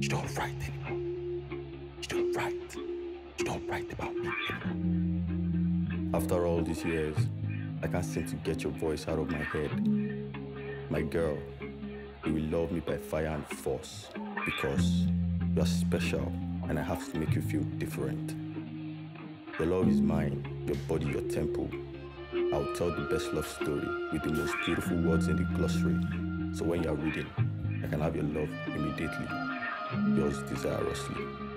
You don't write anymore. You don't write. You don't write about me anymore. After all these years, I can't seem to get your voice out of my head. My girl, you will love me by fire and force because you are special and I have to make you feel different. Your love is mine, your body, your temple. I'll tell the best love story with the most beautiful words in the glossary. So when you're reading, I can have your love immediately. Yours desiriously.